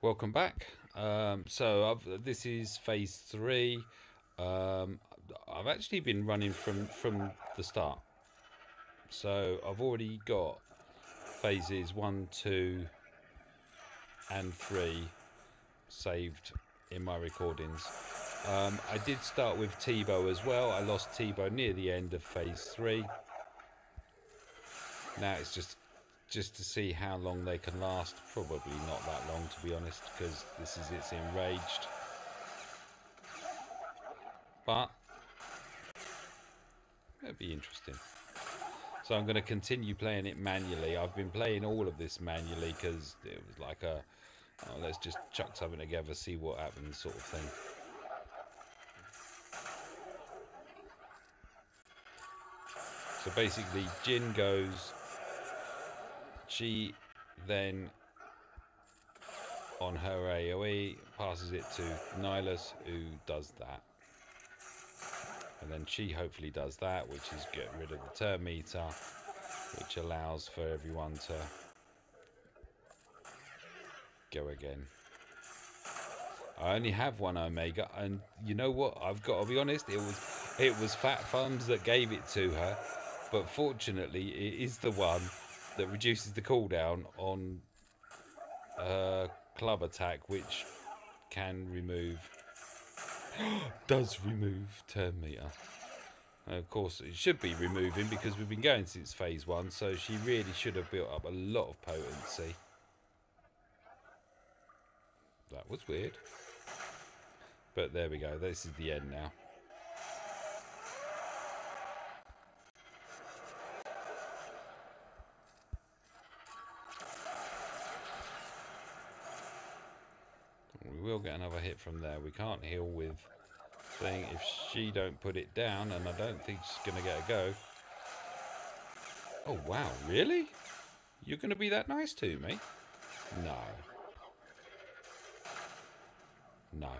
Welcome back. Um, so I've, this is phase three. Um, I've actually been running from from the start. So I've already got phases one, two, and three saved in my recordings. Um, I did start with Teebo as well. I lost Teebo near the end of phase three. Now it's just just to see how long they can last. Probably not that long, to be honest, because this is it's enraged. But it'll be interesting. So I'm going to continue playing it manually. I've been playing all of this manually because it was like a oh, let's just chuck something together, see what happens, sort of thing. So basically, Jyn goes she then, on her AoE, passes it to Nihilus, who does that. And then she hopefully does that, which is get rid of the turn meter, which allows for everyone to go again. I only have one Omega, and you know what? I've got to be honest. It was it was Fat Thumbs that gave it to her, but fortunately, it is the one that reduces the cooldown on club attack, which can remove, does remove turn meter. of course, it should be removing because we've been going since phase one, so she really should have built up a lot of potency. That was weird. But there we go, this is the end now. Will get another hit from there. We can't heal with thing if she don't put it down, and I don't think she's going to get a go. Oh, wow. Really? You're going to be that nice to me? No. No.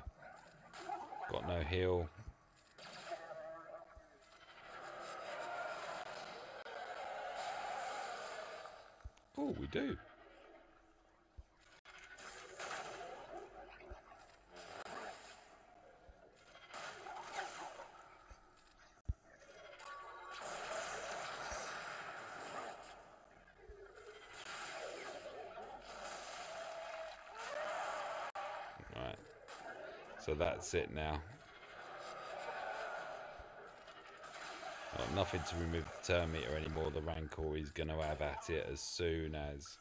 Got no heal. Oh, we do. So that's it now. Nothing to remove the turn meter anymore. The Rancor is going to have at it as soon as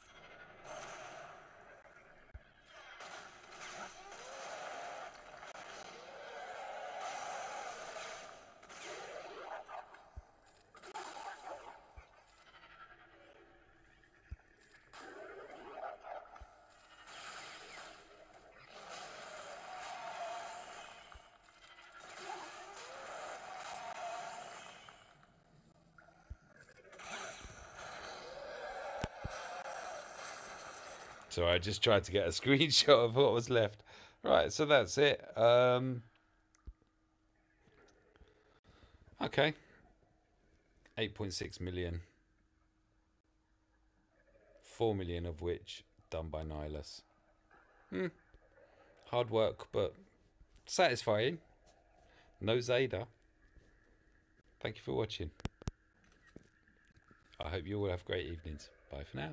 So I just tried to get a screenshot of what was left. Right, so that's it. Um, okay. 8.6 million. 4 million of which done by Nihilus. Hmm. Hard work, but satisfying. No Zeta. Thank you for watching. I hope you all have great evenings. Bye for now.